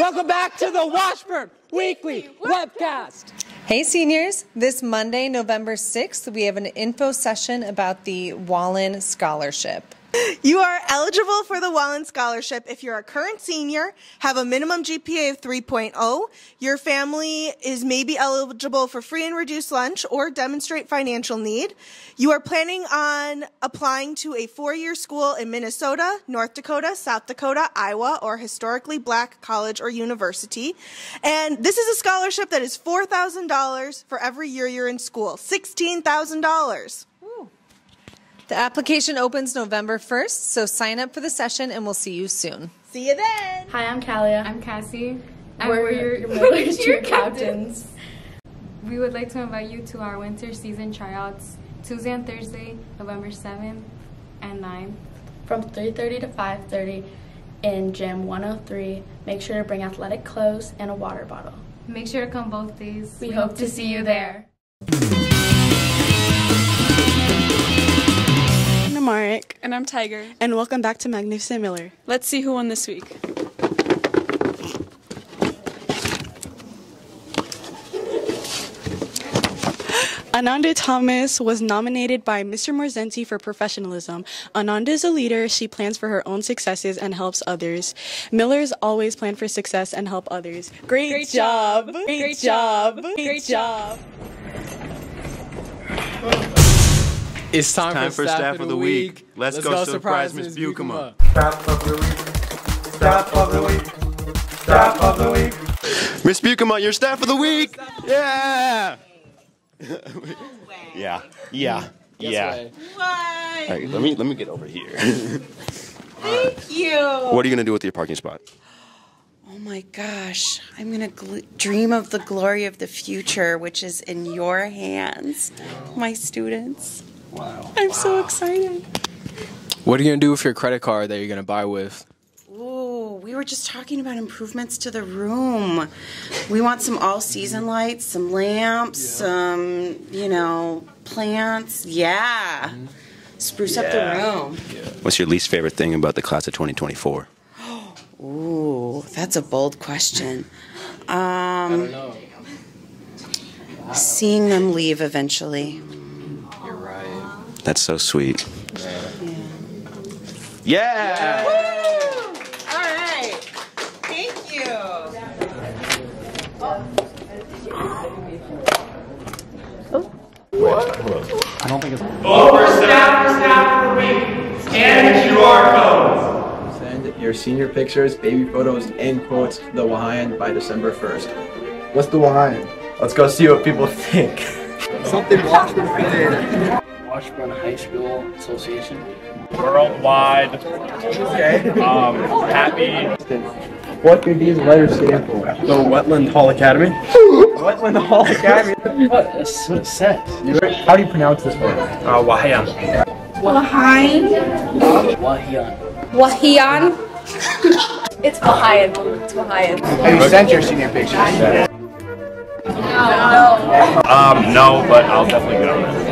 Welcome back to the Washburn Weekly Webcast. Hey seniors, this Monday, November 6th, we have an info session about the Wallin Scholarship. You are eligible for the Wallin Scholarship if you're a current senior, have a minimum GPA of 3.0, your family is maybe eligible for free and reduced lunch, or demonstrate financial need. You are planning on applying to a four year school in Minnesota, North Dakota, South Dakota, Iowa, or historically black college or university. And this is a scholarship that is $4,000 for every year you're in school, $16,000. The application opens November 1st, so sign up for the session and we'll see you soon. See you then. Hi, I'm Kalia. I'm Cassie. And we're, we're your, your Miller cheer captains. We would like to invite you to our winter season tryouts Tuesday and Thursday, November 7th and 9th. From 3.30 to 5.30 in Gym 103. Make sure to bring athletic clothes and a water bottle. Make sure to come both days. We, hope, to see you there. I'm And I'm Tiger. and welcome back to Magnificent Miller. Let's see who won this week. Ananda Thomas was nominated by Mr. Morzenti for professionalism. Ananda is a leader. She plans for her own successes and helps others. Millers always plan for success and help others. Great, Great job. job. Great, Great job. job. Great, Great job. It's time, Time for Staff of the Week. Let's go surprise Miss Beukema. Staff of the week. Staff of the week. Staff of the week. Miss Beukema, your staff of the week. Yeah. yeah. Yeah. Yeah. All right, let me let me get over here. Thank you. what are you gonna do with your parking spot? Oh my gosh, I'm going to gl- dream of the glory of the future, which is in your hands, my students. Wow. I'm so excited. What are you gonna do with your credit card that you're gonna buy with? Ooh, we were just talking about improvements to the room. We want some all season lights, some lamps, some, you know, plants. Yeah. Spruce up the Yeah. room. What's your least favorite thing about the class of 2024? Ooh, that's a bold question. Um, seeing them leave eventually. You're right. That's so sweet. Yeah. All right. Thank you. Oh. I don't think it's. Overstaff for staff for the week. Scan the QR codes. Send your senior pictures, baby photos, and quotes to the Wahian by December 1st. What's the Wahian? Let's go see what people think. Something Washburn related. Washburn High School Association. worldwide. Okay. Um, happy. What do these letters stand for? The Wetland Hall Academy. Wetland Hall Academy. What? That's what it says. You ready? How do you pronounce this word? Uh, Wahayan. Wahian. Wahian. it's Wahian. It's Wahian. Have you sent your senior pictures? Um, no, but I'll definitely get on it.